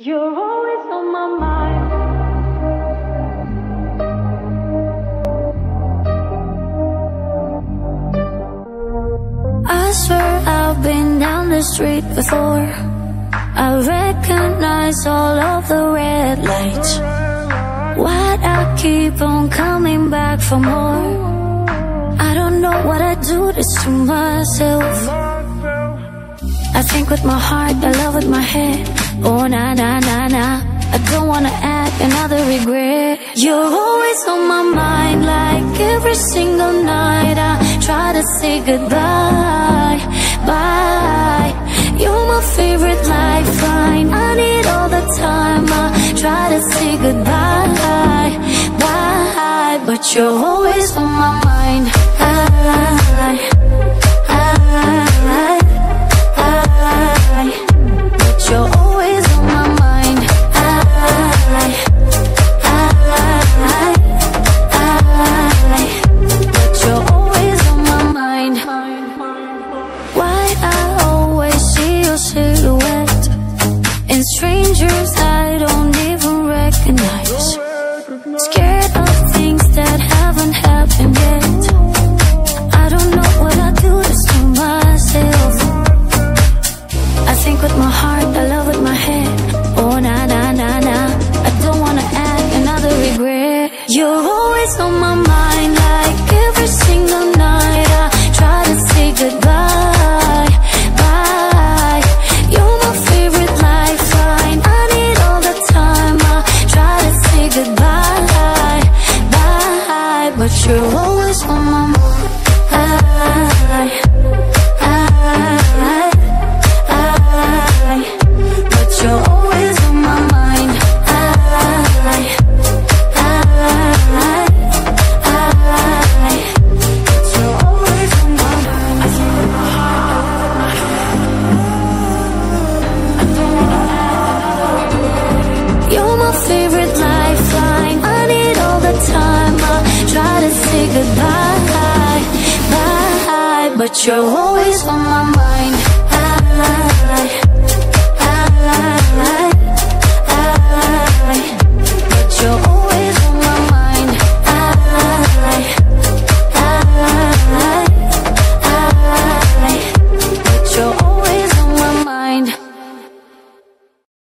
You're always on my mind. I swear I've been down the street before. I recognize all of the red lights. Why'd I keep on coming back for more? I don't know what I do this to myself. I think with my heart, I love with my head. Oh, na na na na. I don't wanna add another regret. You're always on my mind, like every single night. I try to say goodbye, bye. You're my favorite lifeline. I need all the time. I try to say goodbye, bye. But you're always on my mind. You're always on my mind, like every single but you're always on my mind. I, I, I,